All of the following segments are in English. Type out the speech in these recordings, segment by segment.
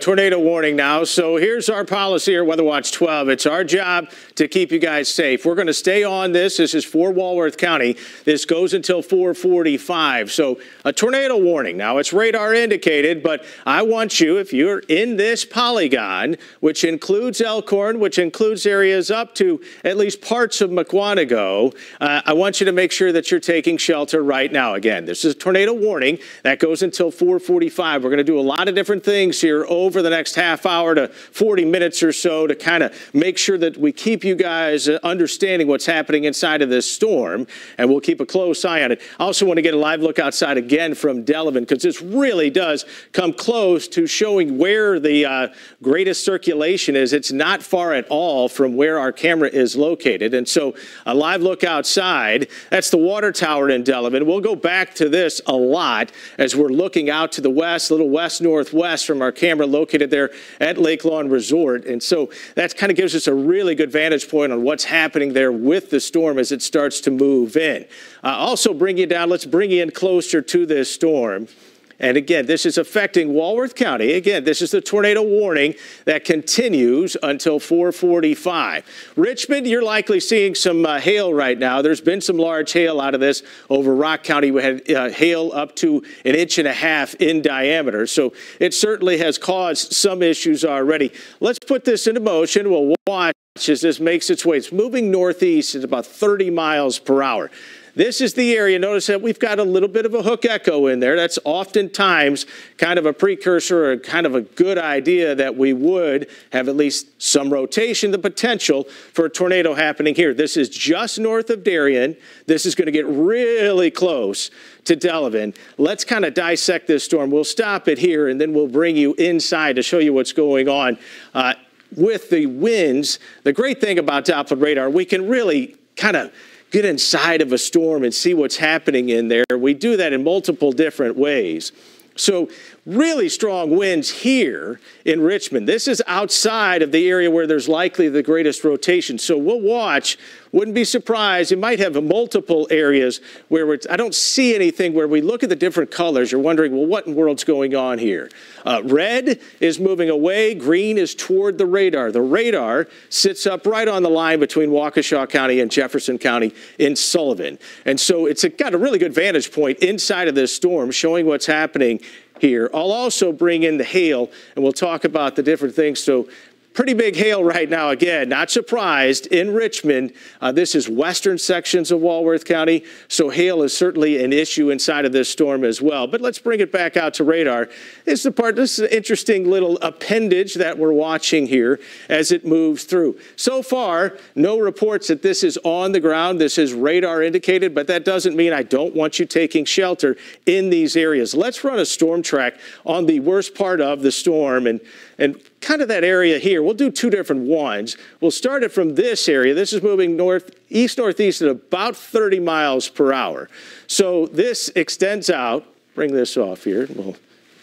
tornado warning now. So here's our policy here, Weather Watch 12. It's our job to keep you guys safe. We're going to stay on this. This is for Walworth County. This goes until 445. So a tornado warning. Now it's radar indicated, but I want you, if you're in this polygon, which includes Elkhorn, which includes areas up to at least parts of Mukwonago, uh, I want you to make sure that you're taking shelter right now. Again, this is a tornado warning that goes until 445. We're going to do a lot of different things here over the next half hour to 40 minutes or so to kind of make sure that we keep you guys uh, understanding what's happening inside of this storm, and we'll keep a close eye on it. I also want to get a live look outside again from Delavan because this really does come close to showing where the uh, greatest circulation is. It's not far at all from where our camera is located, and so a live look outside. That's the water tower in Delavan. We'll go back to this a lot as we're looking out to the west, a little west northwest from our camera located there at Lake Lawn Resort. And so that kind of gives us a really good vantage point on what's happening there with the storm as it starts to move in. Uh, also bring you down, let's bring you in closer to this storm. And again, this is affecting Walworth County. Again, this is the tornado warning that continues until 445. Richmond, you're likely seeing some uh, hail right now. There's been some large hail out of this over Rock County. We had uh, hail up to an inch and a half in diameter. So it certainly has caused some issues already. Let's put this into motion. We'll watch as this makes its way. It's moving northeast at about 30 miles per hour. This is the area. Notice that we've got a little bit of a hook echo in there. That's oftentimes kind of a precursor or kind of a good idea that we would have at least some rotation, the potential for a tornado happening here. This is just north of Darien. This is going to get really close to Delavan. Let's kind of dissect this storm. We'll stop it here and then we'll bring you inside to show you what's going on. Uh, with the winds, the great thing about Doppler radar, we can really kind of get inside of a storm and see what's happening in there. We do that in multiple different ways. So, really strong winds here in Richmond. This is outside of the area where there's likely the greatest rotation. So, we'll watch. Wouldn't be surprised. You might have multiple areas where I don't see anything where we look at the different colors. You're wondering, well, what in the world's going on here? Uh, red is moving away, green is toward the radar. The radar sits up right on the line between Waukesha County and Jefferson County in Sullivan. And so it's got a really good vantage point inside of this storm showing what's happening here. I'll also bring in the hail, and we'll talk about the different things. So Pretty big hail right now, again, not surprised, in Richmond. Uh, this is western sections of Walworth County, so hail is certainly an issue inside of this storm as well. But let's bring it back out to radar. This is the part, this is an interesting little appendage that we're watching here as it moves through. So far, no reports that this is on the ground. This is radar indicated, but that doesn't mean I don't want you taking shelter in these areas. Let's run a storm track on the worst part of the storm and and kind of that area here. We'll do two different ones. We'll start it from this area. This is moving north, east northeast at about 30 miles per hour. So this extends out. Bring this off here. We'll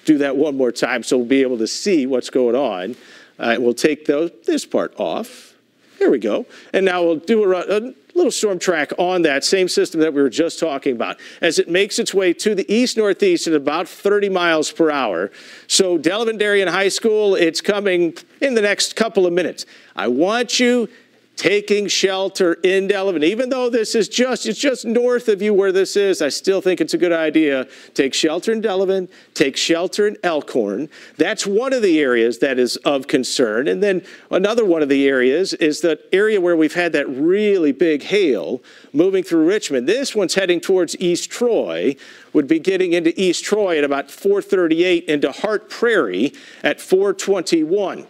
do that one more time so we'll be able to see what's going on. Uh, we'll take those, this part off. There we go. And now we'll do a, a little storm track on that same system that we were just talking about as it makes its way to the east northeast at about 30 miles per hour. So Delavan Darien High School, it's coming in the next couple of minutes. I want you taking shelter in Delavan. Even though this is just, it's just north of you where this is, I still think it's a good idea. Take shelter in Delavan, take shelter in Elkhorn. That's one of the areas that is of concern. And then another one of the areas is the area where we've had that really big hail moving through Richmond. This one's heading towards East Troy, would be getting into East Troy at about 438 into Heart Prairie at 421.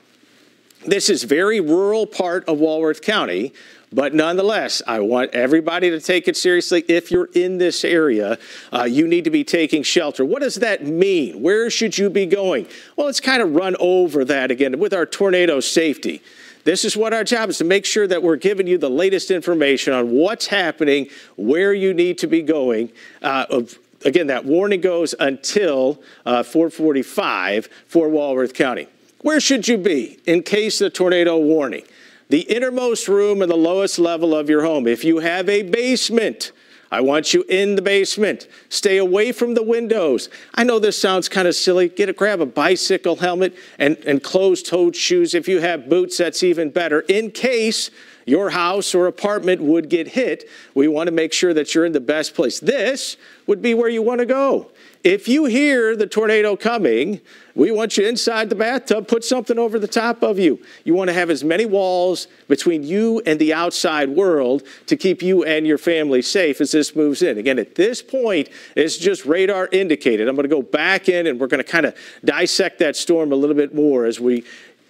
This is very rural part of Walworth County, but nonetheless, I want everybody to take it seriously. If you're in this area, uh, you need to be taking shelter. What does that mean? Where should you be going? Well, let's kind of run over that again with our tornado safety. This is what our job is to make sure that we're giving you the latest information on what's happening, where you need to be going. Uh, again, that warning goes until uh, 445 for Walworth County. Where should you be in case of a tornado warning? The innermost room and the lowest level of your home. If you have a basement, I want you in the basement. Stay away from the windows. I know this sounds kind of silly. Get a grab a bicycle helmet and, and closed-toed shoes. If you have boots, that's even better. In case your house or apartment would get hit, we want to make sure that you're in the best place. This would be where you want to go. If you hear the tornado coming, we want you inside the bathtub, put something over the top of you. You want to have as many walls between you and the outside world to keep you and your family safe as this moves in. Again, at this point, it's just radar indicated. I'm going to go back in and we're going to kind of dissect that storm a little bit more as we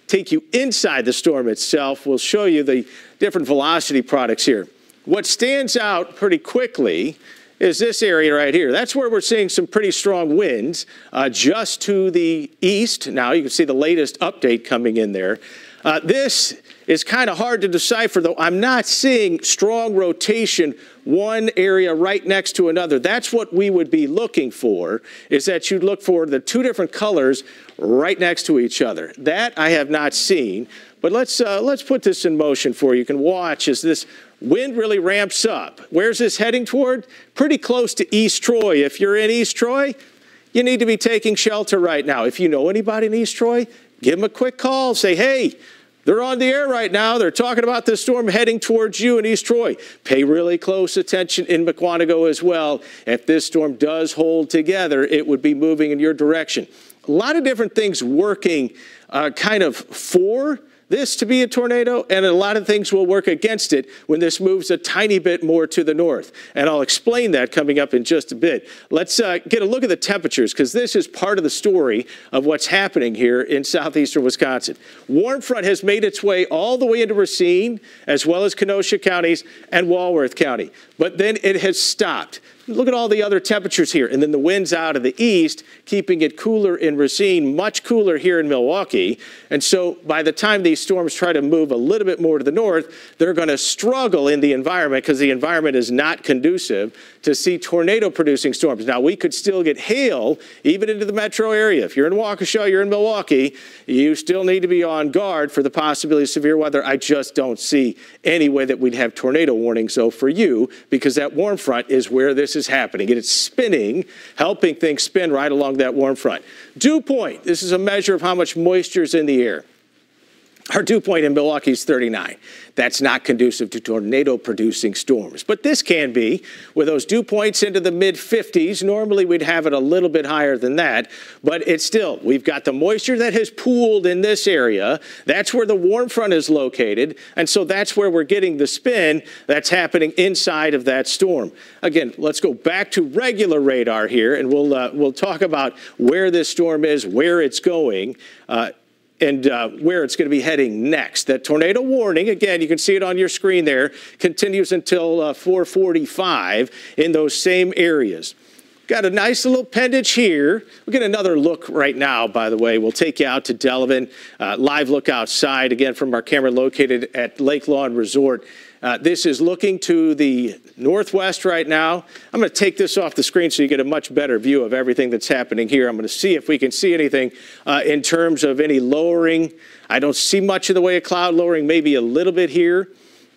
take you inside the storm itself. We'll show you the different velocity products here. What stands out pretty quickly is this area right here. That's where we're seeing some pretty strong winds uh, just to the east. Now you can see the latest update coming in there. Uh, this is kind of hard to decipher, though. I'm not seeing strong rotation one area right next to another. That's what we would be looking for, is that you'd look for the two different colors right next to each other. That I have not seen. But let's, uh, let's put this in motion for you. You can watch as this wind really ramps up. Where's this heading toward? Pretty close to East Troy. If you're in East Troy, you need to be taking shelter right now. If you know anybody in East Troy, give them a quick call. Say, hey, they're on the air right now. They're talking about this storm heading towards you in East Troy. Pay really close attention in Mukwonago as well. If this storm does hold together, it would be moving in your direction. A lot of different things working uh, kind of for this to be a tornado, and a lot of things will work against it when this moves a tiny bit more to the north. And I'll explain that coming up in just a bit. Let's uh, get a look at the temperatures, because this is part of the story of what's happening here in southeastern Wisconsin. Warm front has made its way all the way into Racine, as well as Kenosha counties and Walworth County, but then it has stopped. Look at all the other temperatures here. And then the winds out of the east, keeping it cooler in Racine, much cooler here in Milwaukee. And so by the time these storms try to move a little bit more to the north, they're going to struggle in the environment because the environment is not conducive to see tornado producing storms. Now, we could still get hail even into the metro area. If you're in Waukesha, you're in Milwaukee, you still need to be on guard for the possibility of severe weather. I just don't see any way that we'd have tornado warnings, though, for you because that warm front is where this is happening. It's spinning, helping things spin right along that warm front. Dew point, this is a measure of how much moisture is in the air. Our dew point in Milwaukee is 39. That's not conducive to tornado producing storms. But this can be. With those dew points into the mid 50s, normally we'd have it a little bit higher than that. But it's still, we've got the moisture that has pooled in this area. That's where the warm front is located. And so that's where we're getting the spin that's happening inside of that storm. Again, let's go back to regular radar here and we'll, uh, we'll talk about where this storm is, where it's going. Uh, and uh, where it's going to be heading next. That tornado warning, again, you can see it on your screen there, continues until uh, 445 in those same areas. Got a nice little appendage here. We'll get another look right now, by the way. We'll take you out to Delavan. Uh, live look outside, again, from our camera located at Lake Lawn Resort. Uh, this is looking to the northwest right now. I'm going to take this off the screen so you get a much better view of everything that's happening here. I'm going to see if we can see anything uh, in terms of any lowering. I don't see much in the way of cloud lowering, maybe a little bit here.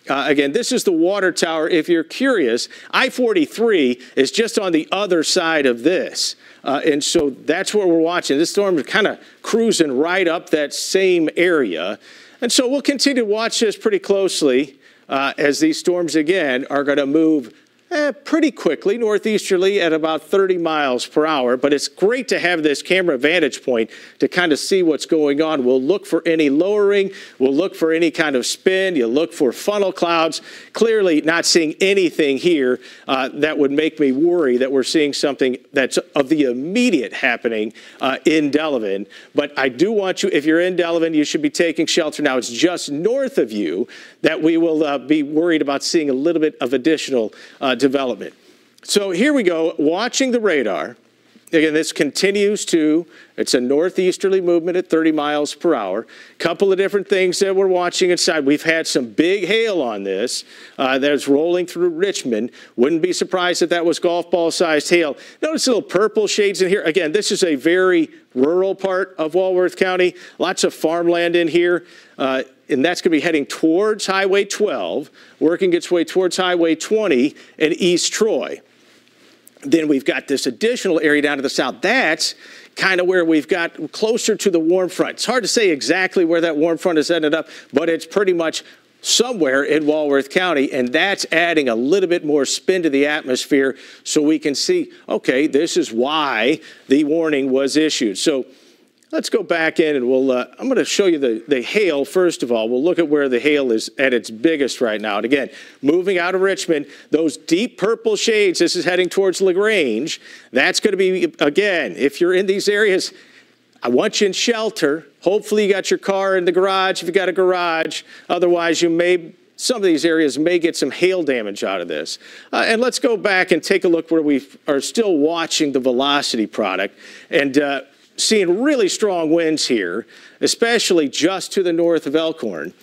Uh, again, this is the water tower. If you're curious, I 43 is just on the other side of this. Uh, and so that's what we're watching. This storm is kind of cruising right up that same area. And so we'll continue to watch this pretty closely uh, as these storms again are going to move eh, pretty quickly, northeasterly at about 30 miles per hour. But it's great to have this camera vantage point to kind of see what's going on. We'll look for any lowering, we'll look for any kind of spin, you look for funnel clouds. Clearly, not seeing anything here uh, that would make me worry that we're seeing something that's of the immediate happening uh, in Delavan. But I do want you, if you're in Delavan, you should be taking shelter now. It's just north of you that we will uh, be worried about seeing a little bit of additional uh, development. So here we go, watching the radar. Again, this continues to, it's a northeasterly movement at 30 miles per hour. A couple of different things that we're watching inside. We've had some big hail on this uh, that's rolling through Richmond. Wouldn't be surprised if that was golf ball sized hail. Notice little purple shades in here. Again, this is a very rural part of Walworth County. Lots of farmland in here. Uh, and that's going to be heading towards Highway 12, working its way towards Highway 20 and East Troy. Then we've got this additional area down to the south. That's kind of where we've got closer to the warm front. It's hard to say exactly where that warm front has ended up, but it's pretty much somewhere in Walworth County, and that's adding a little bit more spin to the atmosphere so we can see, okay, this is why the warning was issued. So Let's go back in and we'll, uh, I'm going to show you the, the hail first of all. We'll look at where the hail is at its biggest right now. And again, moving out of Richmond, those deep purple shades, this is heading towards LaGrange. That's going to be, again, if you're in these areas, I want you in shelter. Hopefully you got your car in the garage if you got a garage. Otherwise, you may some of these areas may get some hail damage out of this. Uh, and let's go back and take a look where we are still watching the velocity product. And uh, seeing really strong winds here, especially just to the north of Elkhorn.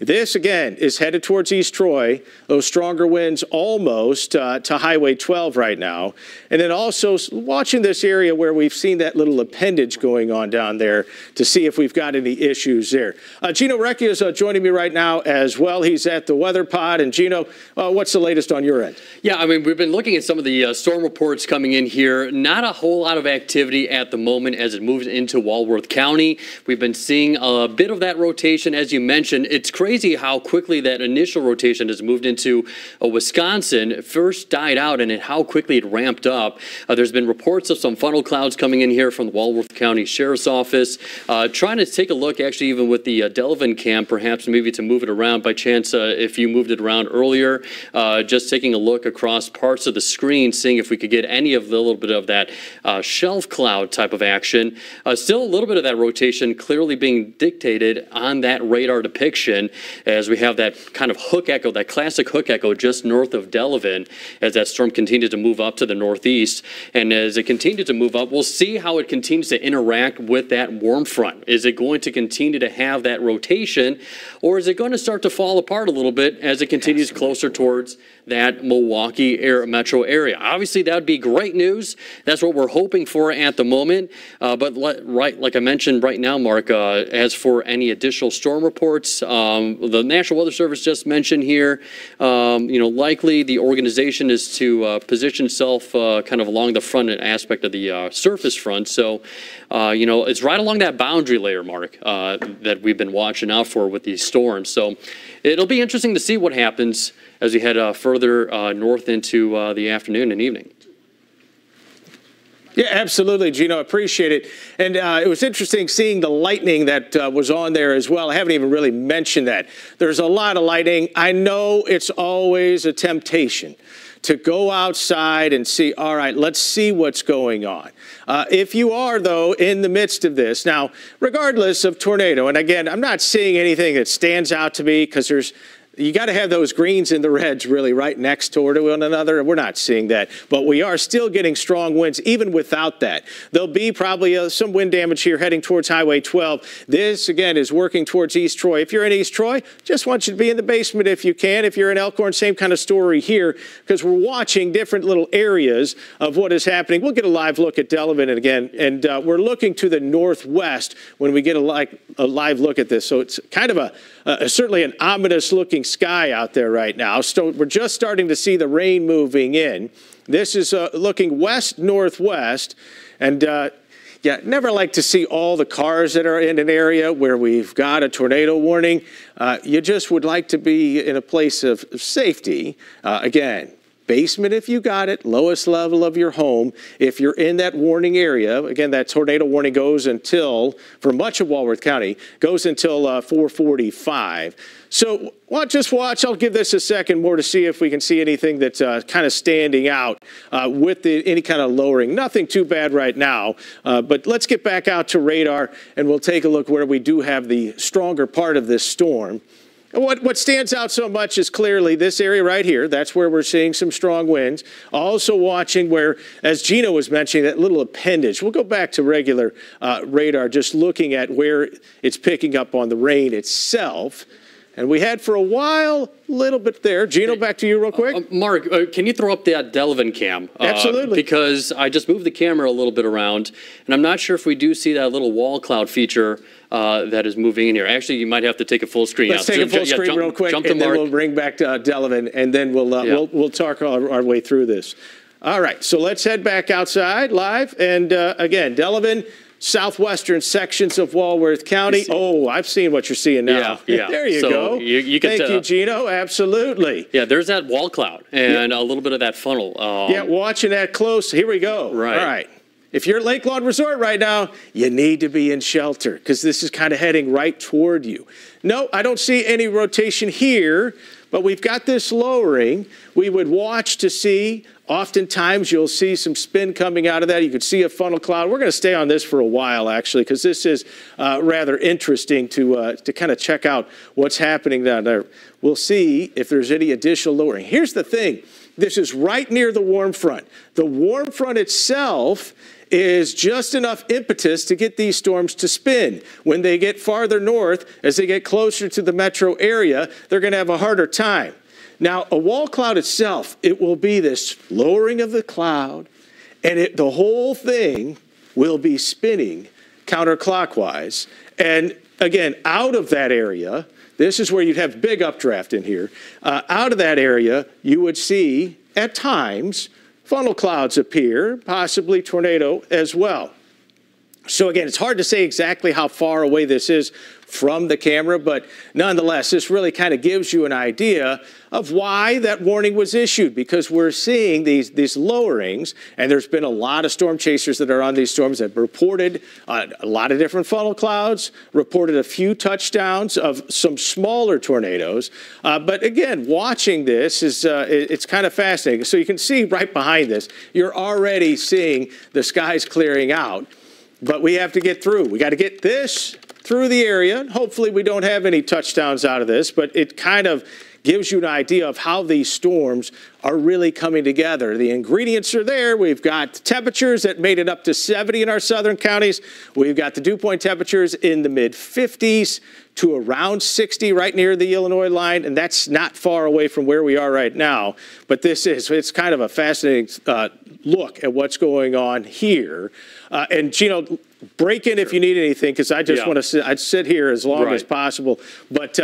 This, again, is headed towards East Troy. Those stronger winds almost uh, to Highway 12 right now. And then also watching this area where we've seen that little appendage going on down there to see if we've got any issues there. Uh, Gino Recchia is uh, joining me right now as well. He's at the Weather Pod. And Gino, uh, what's the latest on your end? Yeah, I mean, we've been looking at some of the uh, storm reports coming in here. Not a whole lot of activity at the moment as it moves into Walworth County. We've been seeing a bit of that rotation, as you mentioned. It's crazy crazy how quickly that initial rotation has moved into uh, Wisconsin. First died out and how quickly it ramped up. Uh, there's been reports of some funnel clouds coming in here from the Walworth County Sheriff's Office, uh, trying to take a look actually even with the uh, Delavan cam, perhaps maybe to move it around by chance uh, if you moved it around earlier. Uh, just taking a look across parts of the screen, seeing if we could get any of the little bit of that shelf cloud type of action. still a little bit of that rotation clearly being dictated on that radar depiction as we have that kind of hook echo, that classic hook echo just north of Delavan as that storm continues to move up to the northeast. And as it continues to move up, we'll see how it continues to interact with that warm front. Is it going to continue to have that rotation or is it going to start to fall apart a little bit as it continues closer towards that Milwaukee air, metro area. Obviously, that would be great news. That's what we're hoping for at the moment. Uh, but right, like I mentioned right now, Mark, uh, as for any additional storm reports, um, the National Weather Service just mentioned here, um, you know, likely the organization is to uh, position itself uh, kind of along the front aspect of the uh, surface front. So, uh, you know, it's right along that boundary layer, Mark, that we've been watching out for with these storms. So it'll be interesting to see what happens as we head uh, further uh, north into uh, the afternoon and evening. Yeah, absolutely, Gino. I appreciate it. And uh, it was interesting seeing the lightning that uh, was on there as well. I haven't even really mentioned that. There's a lot of lightning. I know it's always a temptation to go outside and see, all right, let's see what's going on. Uh, if you are, though, in the midst of this, now, regardless of tornado, and again, I'm not seeing anything that stands out to me because there's you got to have those greens and the reds really right next to one another. We're not seeing that, but we are still getting strong winds even without that. There'll be probably uh, some wind damage here heading towards Highway 12. This, again, is working towards East Troy. If you're in East Troy, just want you to be in the basement if you can. If you're in Elkhorn, same kind of story here because we're watching different little areas of what is happening. We'll get a live look at Delavan again, and uh, we're looking to the northwest when we get a, li a live look at this. So it's kind of a uh, certainly an ominous looking sky out there right now. So we're just starting to see the rain moving in. This is uh, looking west northwest, and uh, yeah, never like to see all the cars that are in an area where we've got a tornado warning. Uh, you just would like to be in a place of safety. Uh, again, basement if you got it, lowest level of your home. If you're in that warning area, again, that tornado warning goes until, for much of Walworth County, goes until uh, 445. So well, just watch. I'll give this a second more to see if we can see anything that's uh, kind of standing out uh, with the, any kind of lowering. Nothing too bad right now, uh, but let's get back out to radar and we'll take a look where we do have the stronger part of this storm. What, what stands out so much is clearly this area right here. That's where we're seeing some strong winds. Also watching where, as Gino was mentioning, that little appendage. We'll go back to regular uh, radar, just looking at where it's picking up on the rain itself. And we had for a while, a little bit there. Gino, back to you real quick. Uh, Mark, uh, can you throw up that Delavan cam? Uh, Absolutely. Because I just moved the camera a little bit around, and I'm not sure if we do see that little wall cloud feature uh, that is moving in here. Actually, you might have to take a full screen. Let's now. take a full yeah, screen jump- real quick, and then we'll bring back uh, Delavan, and then we'll, uh, Yeah. we'll we'll talk our, our way through this. All right, so let's head back outside live, and uh, again, Delavan. Southwestern sections of Walworth County. Oh, I've seen what you're seeing now. Yeah, yeah. there you So go. you- you can Thank tell- you, Gino. Absolutely. Yeah, there's that wall cloud and a little bit of that funnel. Um, Yeah, watching that close. Here we go. Right. All right. If you're at Lake Lawn Resort right now, you need to be in shelter because this is kind of heading right toward you. No, I don't see any rotation here, but we've got this lowering. We would watch to see. Oftentimes, you'll see some spin coming out of that. You could see a funnel cloud. We're going to stay on this for a while, actually, because this is uh, rather interesting to uh, to kind of check out what's happening down there. We'll see if there's any additional lowering. Here's the thing. This is right near the warm front. The warm front itself is just enough impetus to get these storms to spin. When they get farther north, as they get closer to the metro area, they're going to have a harder time. Now, a wall cloud itself, it will be this lowering of the cloud, and it, the whole thing will be spinning counterclockwise. And again, out of that area, this is where you'd have big updraft in here. Uh, out of that area, you would see at times funnel clouds appear, possibly tornado as well. So again, it's hard to say exactly how far away this is from the camera, but nonetheless, this really kind of gives you an idea of why that warning was issued because we're seeing these, these lowerings, and there's been a lot of storm chasers that are on these storms that reported uh, a lot of different funnel clouds, reported a few touchdowns of some smaller tornadoes. Uh, but again, watching this is uh, it- it's kind of fascinating. So you can see right behind this, you're already seeing the skies clearing out. But we have to get through. We got to get this through the area. Hopefully, we don't have any touchdowns out of this, but it kind of gives you an idea of how these storms are really coming together. The ingredients are there. We've got temperatures that made it up to 70 in our southern counties. We've got the dew point temperatures in the mid 50s to around 60 right near the Illinois line, and that's not far away from where we are right now. But this is, it's kind of a fascinating uh, look at what's going on here. Uh, and Gino, break in if you need anything, because I just Yeah. want to sit, I'd sit here as long as possible, but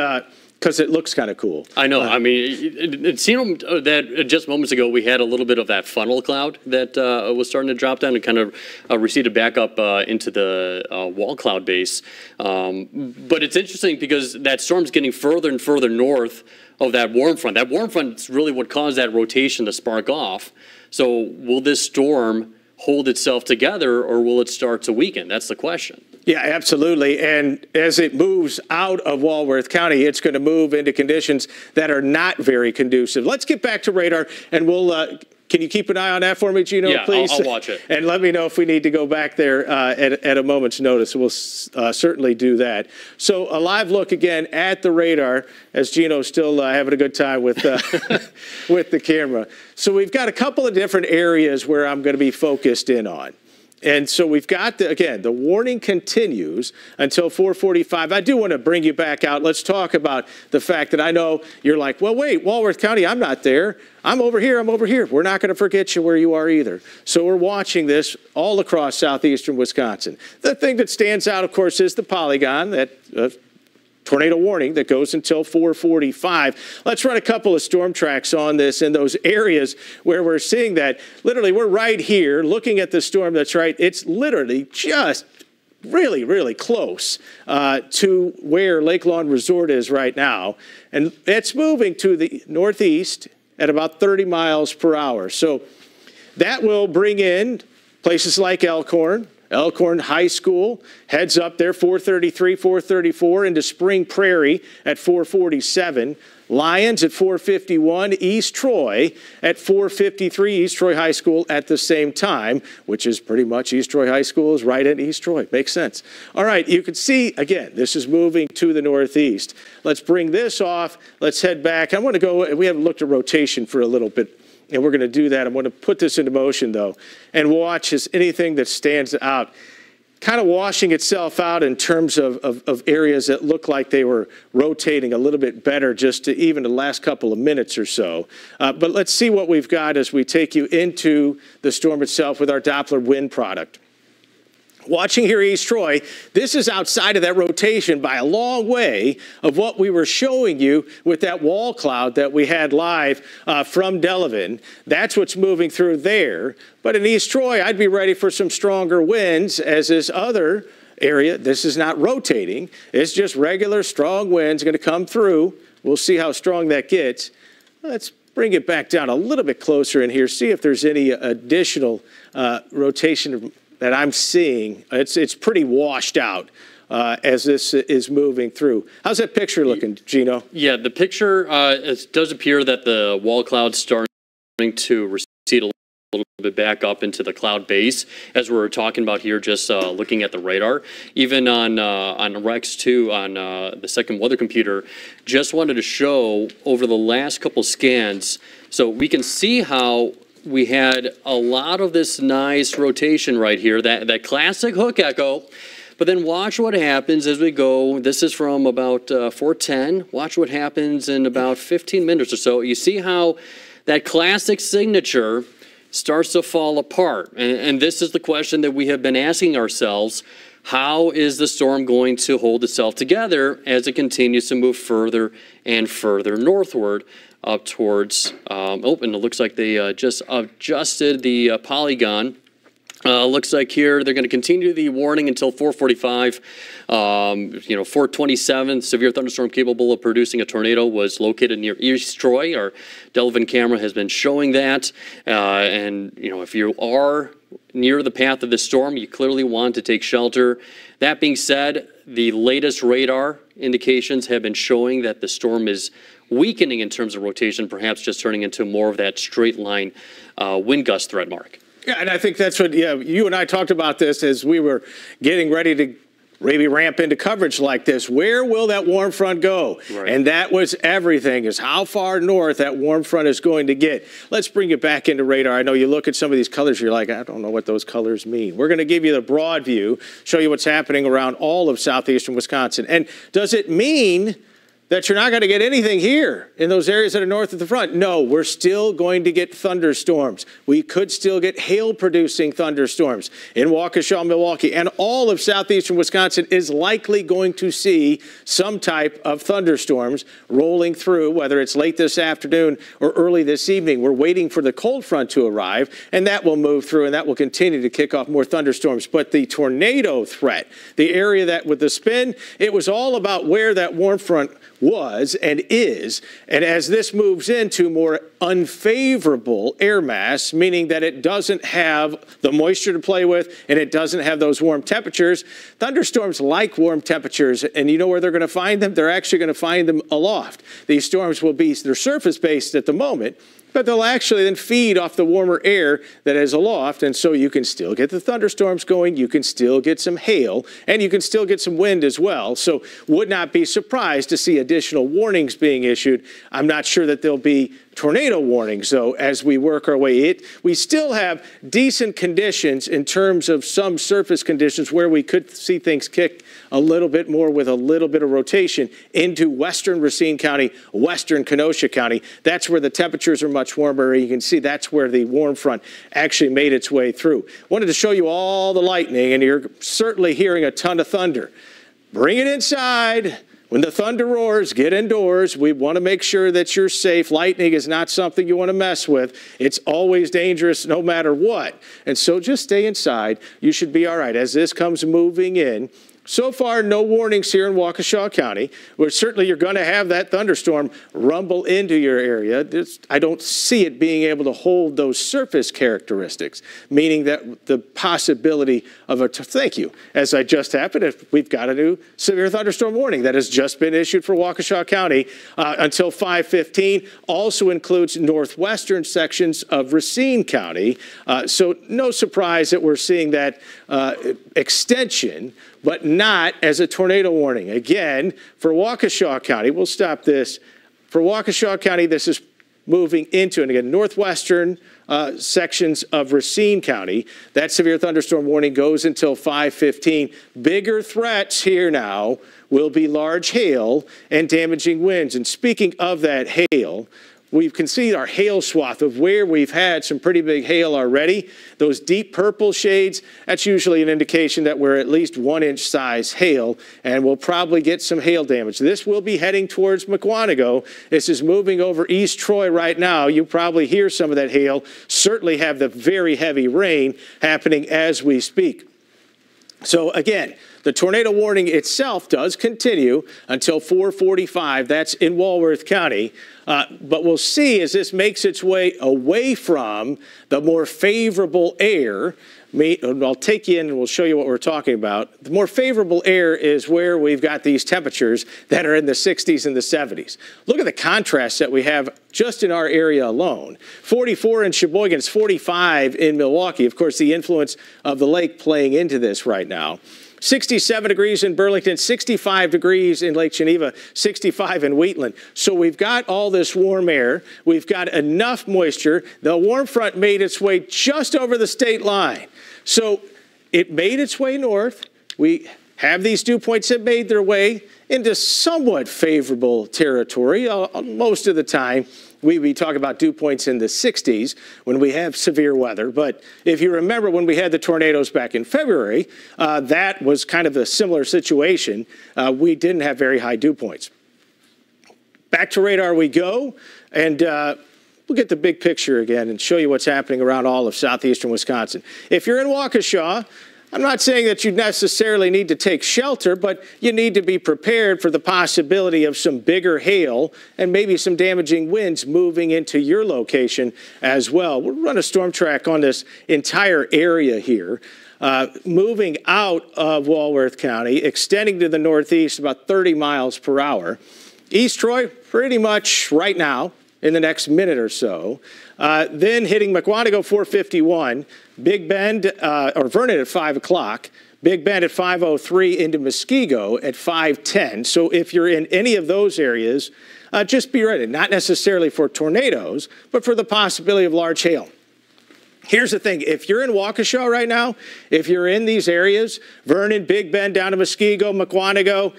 because it looks kind of cool. I know. I mean, it, it, it seemed that uh, just moments ago we had a little bit of that funnel cloud that uh, was starting to drop down and kind of uh, receded back up uh, into the uh, wall cloud base. Um, but it's interesting because that storm's getting further and further north of that warm front. That warm front is really what caused that rotation to spark off. So will this storm hold itself together or will it start to weaken? That's the question. Yeah, absolutely. And as it moves out of Walworth County, it's going to move into conditions that are not very conducive. Let's get back to radar, and we'll. Uh, can you keep an eye on that for me, Gino, Yeah, I'll- please? I'll watch it. And let me know if we need to go back there uh, at, at a moment's notice. We'll uh, certainly do that. So a live look again at the radar as Gino's still uh, having a good time with, uh, with the camera. So we've got a couple of different areas where I'm going to be focused in on. And so we've got, the, again, the warning continues until 445. I do want to bring you back out. Let's talk about the fact that I know you're like, well, wait, Walworth County, I'm not there. I'm over here, I'm over here. We're not going to forget you where you are either. So we're watching this all across southeastern Wisconsin. The thing that stands out, of course, is the polygon that uh, tornado warning that goes until 445. Let's run a couple of storm tracks on this in those areas where we're seeing that. Literally, we're right here looking at the storm that's right. It's literally just really, really close uh, to where Lake Lawn Resort is right now. And it's moving to the northeast at about 30 miles per hour. So that will bring in places like Elkhorn, Elkhorn High School heads up there 433, 434 into Spring Prairie at 447. Lyons at 451, East Troy at 453, East Troy High School at the same time, which is pretty much East Troy High School is right in East Troy. Makes sense. All right, you can see again, this is moving to the northeast. Let's bring this off. Let's head back. I want to go, we haven't looked at rotation for a little bit and we're going to do that. I'm going to put this into motion, though, and watch as anything that stands out. kind of washing itself out in terms of, of, of, areas that look like they were rotating a little bit better just to even the last couple of minutes or so. Uh, but let's see what we've got as we take you into the storm itself with our Doppler wind product. Watching here East Troy, this is outside of that rotation by a long way of what we were showing you with that wall cloud that we had live uh, from Delavan. That's what's moving through there. But in East Troy, I'd be ready for some stronger winds as this other area, this is not rotating. It's just regular strong winds going to come through. We'll see how strong that gets. Let's bring it back down a little bit closer in here, see if there's any additional uh, rotation that I'm seeing, it's, it's pretty washed out. Uh, as this is moving through. How's that picture looking, Gino? Yeah, the picture uh, does appear that the wall cloud's starting to recede a little bit back up into the cloud base, as we are talking about here, just uh, looking at the radar. Even on uh, on Rex 2, on uh, the second weather computer, just wanted to show over the last couple scans, so we can see how we had a lot of this nice rotation right here, that, that classic hook echo. But then watch what happens as we go. This is from about uh, 410. Watch what happens in about 15 minutes or so. You see how that classic signature starts to fall apart. And, and this is the question that we have been asking ourselves. How is the storm going to hold itself together as it continues to move further and further northward? Up towards, um, oh, and it looks like they uh, just adjusted the uh, polygon. Uh, looks like here they're going to continue the warning until 445. Um, you know, 427, severe thunderstorm capable of producing a tornado was located near East Troy. Our Delavan camera has been showing that. Uh, and, you know, if you are near the path of the storm, you clearly want to take shelter. That being said, the latest radar indications have been showing that the storm is weakening in terms of rotation, perhaps just turning into more of that straight line uh, wind gust threat mark. Yeah, and I think that's what yeah, you and I talked about this as we were getting ready to maybe ramp into coverage like this. Where will that warm front go? Right. And that was everything is how far north that warm front is going to get. Let's bring it back into radar. I know you look at some of these colors, you're like, I don't know what those colors mean. We're going to give you the broad view, show you what's happening around all of southeastern Wisconsin. And does it mean that you're not going to get anything here in those areas that are north of the front. No, we're still going to get thunderstorms. We could still get hail producing thunderstorms in Waukesha, Milwaukee, and all of southeastern Wisconsin is likely going to see some type of thunderstorms rolling through, whether it's late this afternoon or early this evening. We're waiting for the cold front to arrive, and that will move through and that will continue to kick off more thunderstorms. But the tornado threat, the area that with the spin, it was all about where that warm front was and is. And as this moves into more unfavorable air mass, meaning that it doesn't have the moisture to play with and it doesn't have those warm temperatures, thunderstorms like warm temperatures. And you know where they're going to find them? They're actually going to find them aloft. These storms will be, they're surface based at the moment, but they'll actually then feed off the warmer air that is aloft, and so you can still get the thunderstorms going, you can still get some hail, and you can still get some wind as well. So would not be surprised to see additional warnings being issued. I'm not sure that there'll be tornado warnings, though, as we work our way. It, we still have decent conditions in terms of some surface conditions where we could see things kick a little bit more with a little bit of rotation into western Racine County, western Kenosha County. That's where the temperatures are much warmer. You can see that's where the warm front actually made its way through. Wanted to show you all the lightning, and you're certainly hearing a ton of thunder. Bring it inside. When the thunder roars, get indoors. We want to make sure that you're safe. Lightning is not something you want to mess with. It's always dangerous no matter what. And so just stay inside. You should be all right. As this comes moving in, so far, no warnings here in Waukesha County. Where certainly you're going to have that thunderstorm rumble into your area. I don't see it being able to hold those surface characteristics, meaning that the possibility of a thank you, as I just happened, we've got a new severe thunderstorm warning that has just been issued for Waukesha County uh, until 5:15. Also includes northwestern sections of Racine County. Uh, so no surprise that we're seeing that uh, extension but not as a tornado warning. Again, for Waukesha County, we'll stop this. For Waukesha County, this is moving into, and again, northwestern uh, sections of Racine County. That severe thunderstorm warning goes until 515. Bigger threats here now will be large hail and damaging winds. And speaking of that hail, we can see our hail swath of where we've had some pretty big hail already. Those deep purple shades, that's usually an indication that we're at least one inch size hail, and we'll probably get some hail damage. This will be heading towards Mukwonago. This is moving over East Troy right now. You probably hear some of that hail, certainly have the very heavy rain happening as we speak. So again, the tornado warning itself does continue until 445. That's in Walworth County. Uh, but we'll see as this makes its way away from the more favorable air. I'll take you in and we'll show you what we're talking about. The more favorable air is where we've got these temperatures that are in the 60s and the 70s. Look at the contrast that we have just in our area alone. 44 in Sheboygan, it's 45 in Milwaukee. Of course, the influence of the lake playing into this right now. 67 degrees in Burlington, 65 degrees in Lake Geneva, 65 in Wheatland. So we've got all this warm air. We've got enough moisture. The warm front made its way just over the state line. So it made its way north. We have these dew points that made their way into somewhat favorable territory uh, most of the time we, we talk about dew points in the 60s when we have severe weather. But if you remember when we had the tornadoes back in February, uh, that was kind of a similar situation. Uh, we didn't have very high dew points. Back to radar we go. And uh, we'll get the big picture again and show you what's happening around all of southeastern Wisconsin. If you're in Waukesha, I'm not saying that you necessarily need to take shelter, but you need to be prepared for the possibility of some bigger hail and maybe some damaging winds moving into your location as well. We'll run a storm track on this entire area here. Uh, moving out of Walworth County, extending to the northeast about 30 miles per hour. East Troy, pretty much right now, in the next minute or so. Uh, then hitting Mukwonago 451, Big Bend, uh, or Vernon at 5 o'clock, Big Bend at 503 into Muskego at 510. So if you're in any of those areas, uh, just be ready, not necessarily for tornadoes, but for the possibility of large hail. Here's the thing if you're in Waukesha right now, if you're in these areas, Vernon, Big Bend, down to Muskego, Mukwonago,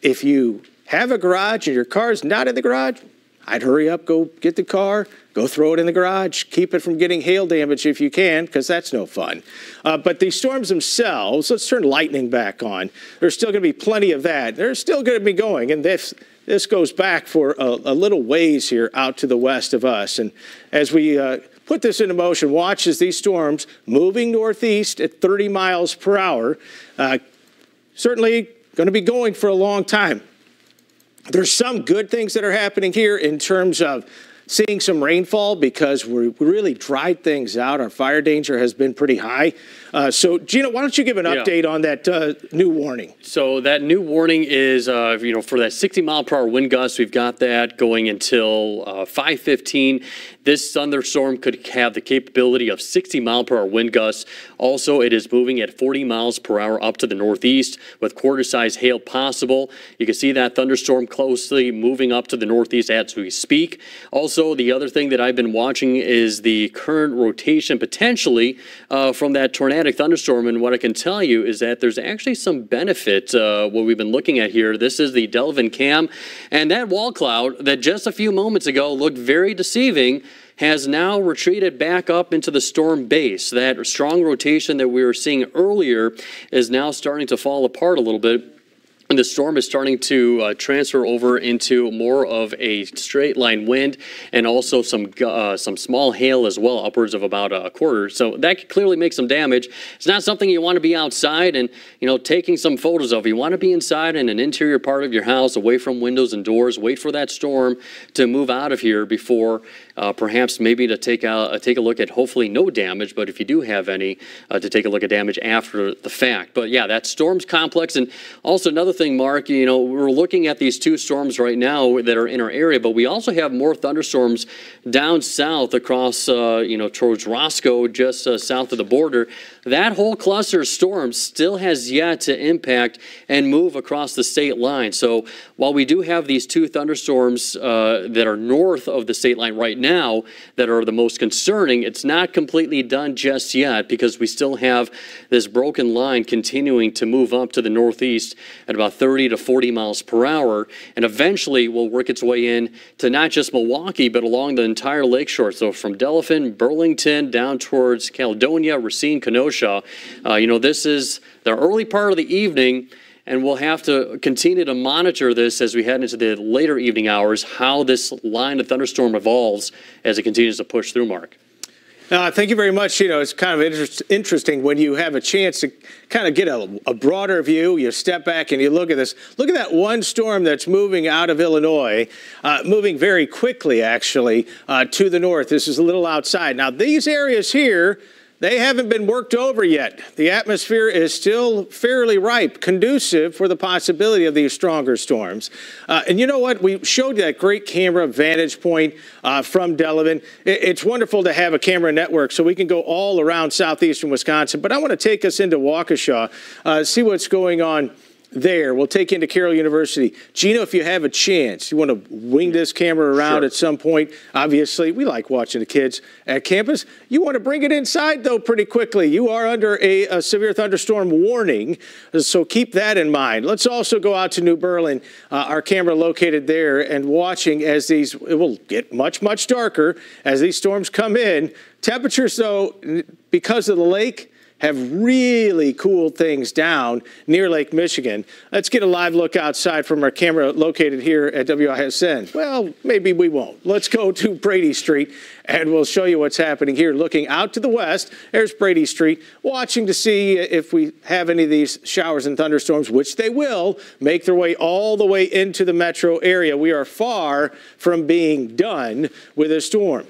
if you have a garage and your car's not in the garage, I'd hurry up, go get the car, go throw it in the garage, keep it from getting hail damage if you can, because that's no fun. Uh, but these storms themselves, let's turn lightning back on. There's still going to be plenty of that. They're still going to be going, and this this goes back for a, a, little ways here out to the west of us. And as we uh, put this into motion, watch as these storms moving northeast at 30 miles per hour. Uh, certainly going to be going for a long time. There's some good things that are happening here in terms of seeing some rainfall because we really dried things out. Our fire danger has been pretty high. Uh, so, Gino, why don't you give an update yeah. on that uh, new warning? So that new warning is, uh, you know, for that 60 mile per hour wind gust. We've got that going until 5:15. Uh, this thunderstorm could have the capability of 60 mile per hour wind gusts. Also, it is moving at 40 miles per hour up to the northeast with quarter-size hail possible. You can see that thunderstorm closely moving up to the northeast as we speak. Also, the other thing that I've been watching is the current rotation potentially uh, from that tornado dramatic thunderstorm, and what I can tell you is that there's actually some benefit. Uh, what we've been looking at here. This is the Delavan Cam, and that wall cloud that just a few moments ago looked very deceiving has now retreated back up into the storm base. That strong rotation that we were seeing earlier is now starting to fall apart a little bit. And the storm is starting to uh, transfer over into more of a straight line wind and also some uh, some small hail as well, upwards of about a quarter. So that could clearly make some damage. It's not something you want to be outside and you know taking some photos of. You want to be inside in an interior part of your house, away from windows and doors. Wait for that storm to move out of here before uh, perhaps maybe to take a, uh, take a look at hopefully no damage, but if you do have any, uh, to take a look at damage after the fact. But yeah, that storm's complex, and also another thing Mark, you know, we're looking at these two storms right now that are in our area, but we also have more thunderstorms down south across, uh, you know, towards Roscoe, just uh, south of the border. That whole cluster of storms still has yet to impact and move across the state line. So while we do have these two thunderstorms uh, that are north of the state line right now that are the most concerning, it's not completely done just yet because we still have this broken line continuing to move up to the northeast at about 30 to 40 miles per hour, and eventually will work its way in to not just Milwaukee, but along the entire lakeshore. So from Delavan, Burlington, down towards Caledonia, Racine, Kenosha. Uh, you know, this is the early part of the evening and we'll have to continue to monitor this as we head into the later evening hours, how this line of thunderstorm evolves as it continues to push through, Mark. Uh, thank you very much. You know, it's kind of inter- interesting when you have a chance to kind of get a, a, broader view. You step back and you look at this. Look at that one storm that's moving out of Illinois, uh, moving very quickly, actually, uh, to the north. This is a little outside. Now, these areas here they haven't been worked over yet. The atmosphere is still fairly ripe, conducive for the possibility of these stronger storms. Uh, and you know what? We showed that great camera vantage point uh, from Delavan. it's wonderful to have a camera network so we can go all around southeastern Wisconsin. But I want to take us into Waukesha, uh, see what's going on there. We'll take you into Carroll University. Gino, if you have a chance, you want to wing this camera around sure. at some point. Obviously, we like watching the kids at campus. You want to bring it inside, though, pretty quickly. You are under a, a severe thunderstorm warning, so keep that in mind. Let's also go out to New Berlin, uh, our camera located there, and watching as these, it will get much, much darker as these storms come in. Temperatures, though, because of the lake, have really cooled things down near Lake Michigan. Let's get a live look outside from our camera located here at WISN. Well, maybe we won't. Let's go to Brady Street and we'll show you what's happening here. Looking out to the west, there's Brady Street, watching to see if we have any of these showers and thunderstorms, which they will, make their way all the way into the metro area. We are far from being done with a storm.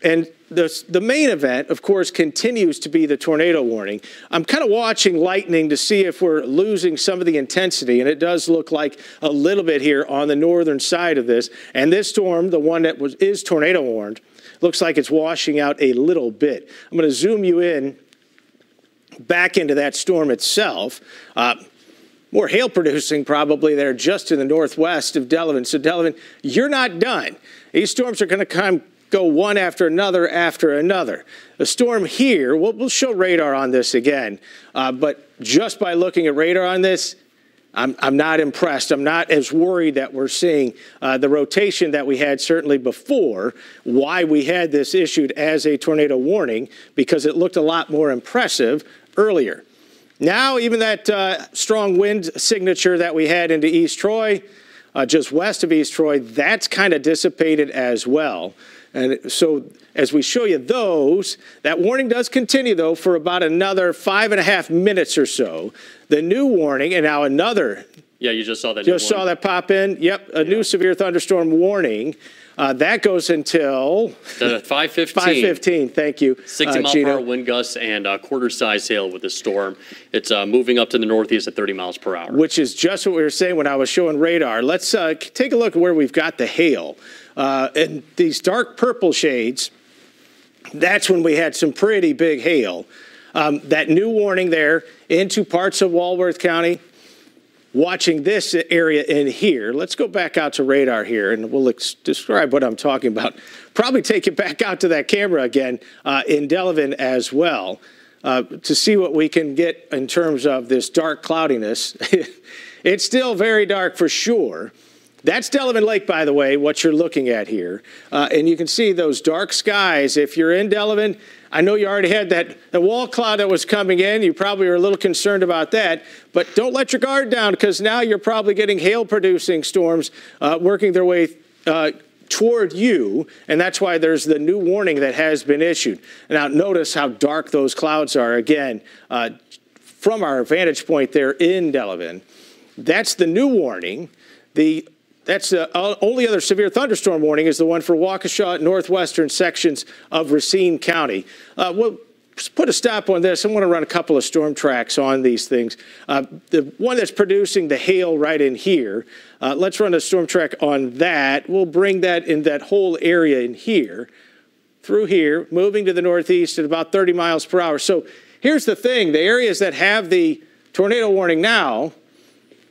And the, the main event, of course, continues to be the tornado warning. I'm kind of watching lightning to see if we're losing some of the intensity, and it does look like a little bit here on the northern side of this. And this storm, the one that was, is tornado warned, looks like it's washing out a little bit. I'm going to zoom you in back into that storm itself. Uh, more hail producing probably there just to the northwest of Delavan. So, Delavan, you're not done. These storms are going to come go one after another after another. The storm here, we'll, we'll show radar on this again, uh, but just by looking at radar on this, I'm, I'm not impressed. I'm not as worried that we're seeing uh, the rotation that we had certainly before, why we had this issued as a tornado warning, because it looked a lot more impressive earlier. Now, even that uh, strong wind signature that we had into East Troy, uh, just west of East Troy, that's kind of dissipated as well. And so as we show you those, that warning does continue though for about another five and a half minutes or so. The new warning, and now another. Yeah, you just saw that. Just saw that pop in. Yep, a yeah. new severe thunderstorm warning. Uh, that goes until 5:15. 5:15. Thank you, 60 uh, mile per hour wind gusts and uh, quarter size hail with this storm. It's uh, moving up to the northeast at 30 miles per hour. Which is just what we were saying when I was showing radar. Let's uh, take a look at where we've got the hail. Uh, and these dark purple shades, that's when we had some pretty big hail. Um, that new warning there into parts of Walworth County, watching this area in here. Let's go back out to radar here and we'll describe what I'm talking about. Probably take it back out to that camera again uh, in Delavan as well uh, to see what we can get in terms of this dark cloudiness. it's still very dark for sure. That's Delavan Lake, by the way, what you're looking at here. Uh, and you can see those dark skies. If you're in Delavan, I know you already had that the wall cloud that was coming in. You probably were a little concerned about that. But don't let your guard down because now you're probably getting hail producing storms uh, working their way uh, toward you, and that's why there's the new warning that has been issued. Now, notice how dark those clouds are again uh, from our vantage point there in Delavan. That's the new warning. The that's the uh, only other severe thunderstorm warning is the one for Waukesha, northwestern sections of Racine County. Uh, we'll put a stop on this, I want to run a couple of storm tracks on these things. Uh, the one that's producing the hail right in here, uh, let's run a storm track on that. We'll bring that in that whole area in here, through here, moving to the northeast at about 30 miles per hour. So here's the thing, the areas that have the tornado warning now,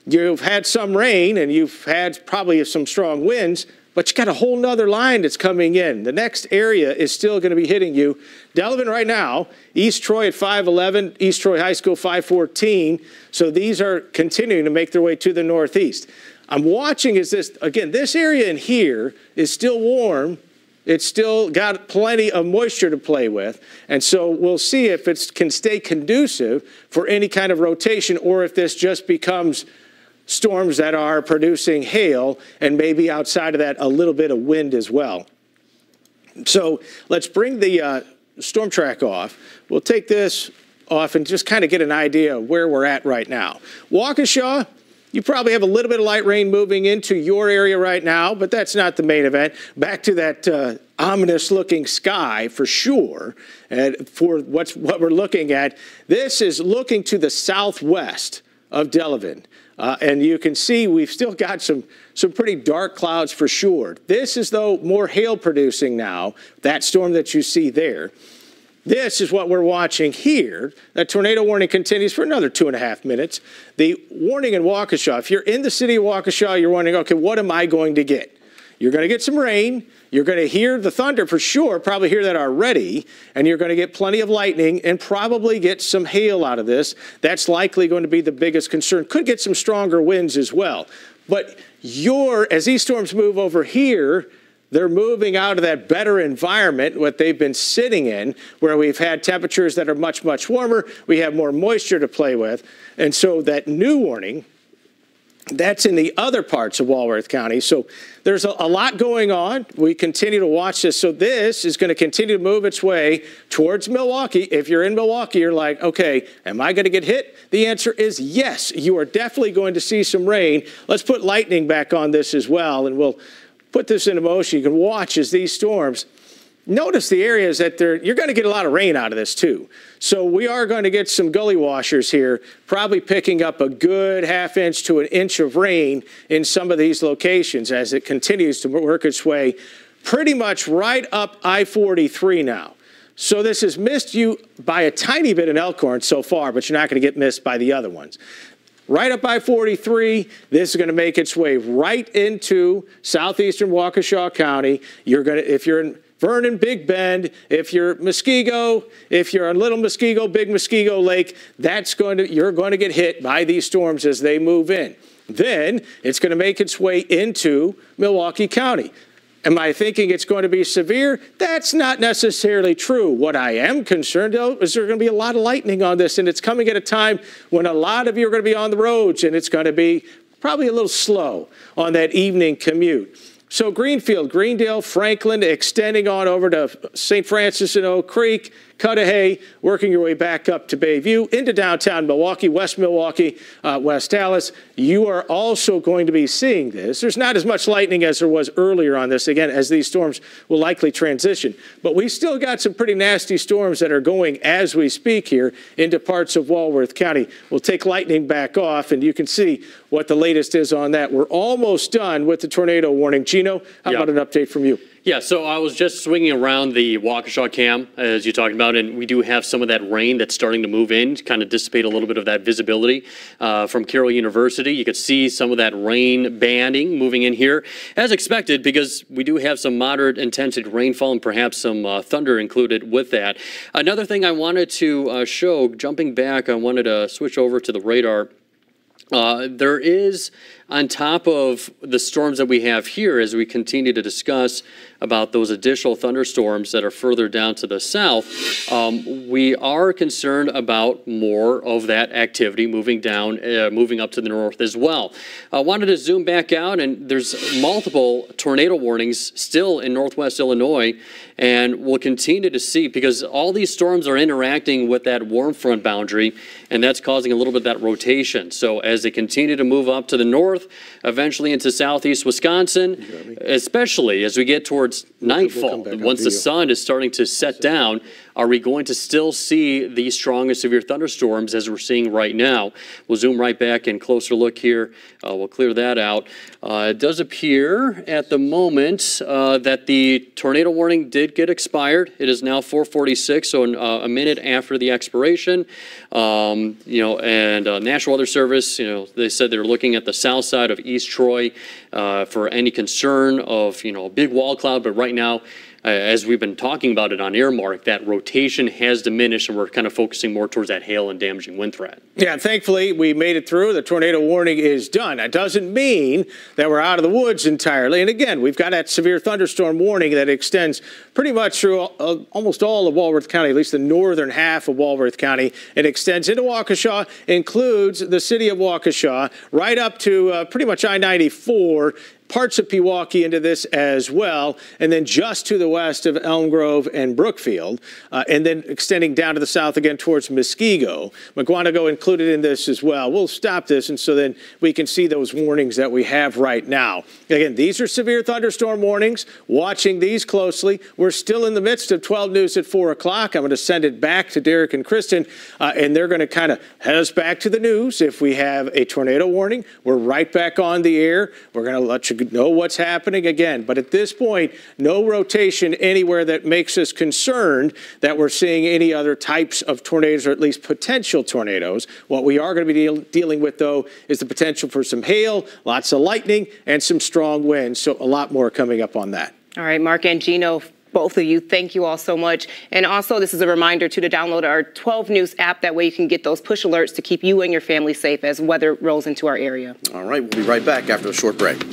you've had some rain and you've had probably some strong winds, but you got a whole nother line that's coming in. The next area is still going to be hitting you. Delavan right now, East Troy at 511, East Troy High School 514. So these are continuing to make their way to the northeast. I'm watching is this, again, this area in here is still warm. It's still got plenty of moisture to play with. And so we'll see if it can stay conducive for any kind of rotation or if this just becomes storms that are producing hail and maybe outside of that a little bit of wind as well. So let's bring the uh, storm track off. We'll take this off and just kind of get an idea of where we're at right now. Waukesha, you probably have a little bit of light rain moving into your area right now, but that's not the main event. Back to that uh, ominous looking sky for sure. And for what's, what we're looking at, this is looking to the southwest of Delavan. Uh, and you can see we've still got some, some pretty dark clouds for sure. This is, though, more hail producing now, that storm that you see there. This is what we're watching here. That tornado warning continues for another two and a half minutes. The warning in Waukesha, if you're in the city of Waukesha, you're wondering, okay, what am I going to get? You're going to get some rain. You're going to hear the thunder for sure, probably hear that already, and you're going to get plenty of lightning and probably get some hail out of this. That's likely going to be the biggest concern. Could get some stronger winds as well. But your, as these storms move over here, they're moving out of that better environment, what they've been sitting in, where we've had temperatures that are much, much warmer. We have more moisture to play with. And so that new warning, that's in the other parts of Walworth County. So there's a, a, lot going on. We continue to watch this. So this is going to continue to move its way towards Milwaukee. If you're in Milwaukee, you're like, okay, am I going to get hit? The answer is yes. You are definitely going to see some rain. Let's put lightning back on this as well, and we'll put this into motion. You can watch as these storms Notice the areas that they're, you're going to get a lot of rain out of this too. So we are going to get some gully washers here, probably picking up a good half inch to an inch of rain in some of these locations as it continues to work its way pretty much right up I-43 now. So this has missed you by a tiny bit in Elkhorn so far, but you're not going to get missed by the other ones. Right up I-43, this is going to make its way right into southeastern Waukesha County. You're going to, if you're in Vernon, Big Bend, if you're Muskego, if you're on Little Muskego, Big Muskego Lake, that's going to, you're going to get hit by these storms as they move in. Then it's going to make its way into Milwaukee County. Am I thinking it's going to be severe? That's not necessarily true. What I am concerned though is there's going to be a lot of lightning on this, and it's coming at a time when a lot of you are going to be on the roads, and it's going to be probably a little slow on that evening commute. So Greenfield, Greendale, Franklin, extending on over to St. Francis and Oak Creek, Cudahy, working your way back up to Bayview, into downtown Milwaukee, West Milwaukee, uh, West Allis. You are also going to be seeing this. There's not as much lightning as there was earlier on this, again, as these storms will likely transition. But we still got some pretty nasty storms that are going as we speak here into parts of Walworth County. We'll take lightning back off, and you can see what the latest is on that. We're almost done with the tornado warning. Gino, how yep. about an update from you? Yeah, so I was just swinging around the Waukesha cam, as you talked about, and we do have some of that rain that's starting to move in, to kind of dissipate a little bit of that visibility uh, from Carroll University. You could see some of that rain banding moving in here, as expected, because we do have some moderate intensity rainfall and perhaps some uh, thunder included with that. Another thing I wanted to uh, show, jumping back, I wanted to switch over to the radar. Uh, there is, on top of the storms that we have here, as we continue to discuss about those additional thunderstorms that are further down to the south, um, we are concerned about more of that activity moving down, uh, moving up to the north as well. I wanted to zoom back out, and there's multiple tornado warnings still in northwest Illinois, and we'll continue to see because all these storms are interacting with that warm front boundary, and that's causing a little bit of that rotation. So as they continue to move up to the north, eventually into southeast Wisconsin, especially as we get towards nightfall, once the sun is starting to set down, Are we going to still see these strong and severe thunderstorms as we're seeing right now? We'll zoom right back and closer look here. Uh, we'll clear that out. Uh, it does appear at the moment uh, that the tornado warning did get expired. It is now 446, so uh, a minute after the expiration. Um, you know, and uh, National Weather Service, you know, they said they're looking at the south side of East Troy uh, for any concern of, you know, a big wall cloud, but right now as we've been talking about it on air, Mark, that rotation has diminished and we're kind of focusing more towards that hail and damaging wind threat. Yeah, thankfully we made it through. The tornado warning is done. That doesn't mean that we're out of the woods entirely. And again, we've got that severe thunderstorm warning that extends pretty much through uh, almost all of Walworth County, at least the northern half of Walworth County. It extends into Waukesha, includes the city of Waukesha, right up to uh, pretty much I-94 parts of Pewaukee into this as well, and then just to the west of Elm Grove and Brookfield, uh, and then extending down to the south again towards Muskego. Mukwonago included in this as well. We'll stop this, and so then we can see those warnings that we have right now. Again, these are severe thunderstorm warnings. Watching these closely. We're still in the midst of 12 News at 4 o'clock. I'm going to send it back to Derek and Kristen, uh, and they're going to kind of head us back to the news. If we have a tornado warning, we're right back on the air. We're going to let you know what's happening again. But at this point, no rotation anywhere that makes us concerned that we're seeing any other types of tornadoes or at least potential tornadoes. What we are going to be deal dealing with, though, is the potential for some hail, lots of lightning, and some strong winds. So a lot more coming up on that. All right, Mark and Gino, both of you. Thank you all so much. And also, this is a reminder too, to download our 12 News app. That way you can get those push alerts to keep you and your family safe as weather rolls into our area. All right, we'll be right back after a short break.